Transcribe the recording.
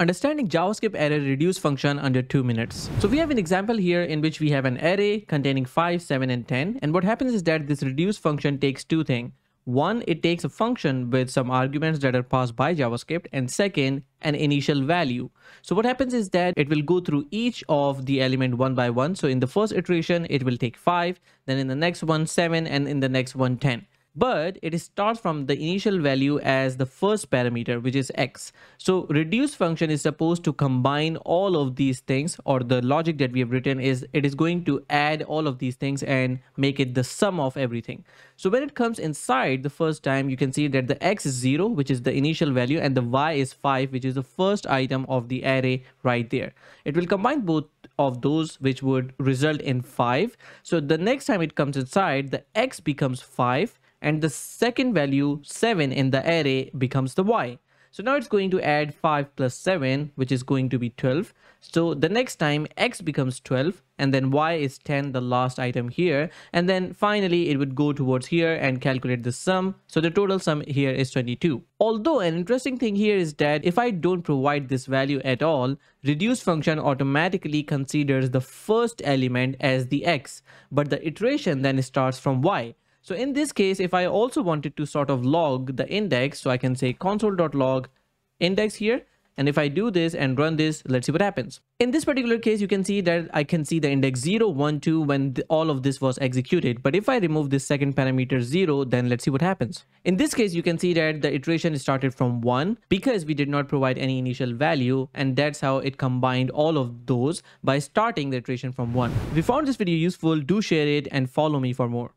Understanding JavaScript array reduce function under 2 minutes. So we have an example here in which we have an array containing 5, 7 and 10 and what happens is that this reduce function takes two things. One, it takes a function with some arguments that are passed by JavaScript and second, an initial value. So what happens is that it will go through each of the element one by one. So in the first iteration, it will take 5, then in the next one 7 and in the next one 10 but it starts from the initial value as the first parameter which is x. So reduce function is supposed to combine all of these things or the logic that we have written is it is going to add all of these things and make it the sum of everything. So when it comes inside the first time you can see that the x is 0 which is the initial value and the y is 5 which is the first item of the array right there. It will combine both of those which would result in 5 so the next time it comes inside the x becomes 5 and the second value 7 in the array becomes the y. So now it's going to add 5 plus 7 which is going to be 12. So the next time x becomes 12 and then y is 10 the last item here and then finally it would go towards here and calculate the sum. So the total sum here is 22. Although an interesting thing here is that if I don't provide this value at all, reduce function automatically considers the first element as the x but the iteration then starts from y. So in this case, if I also wanted to sort of log the index, so I can say console.log index here. And if I do this and run this, let's see what happens. In this particular case, you can see that I can see the index 0, 1, 2 when all of this was executed. But if I remove this second parameter 0, then let's see what happens. In this case, you can see that the iteration started from 1 because we did not provide any initial value. And that's how it combined all of those by starting the iteration from 1. If you found this video useful, do share it and follow me for more.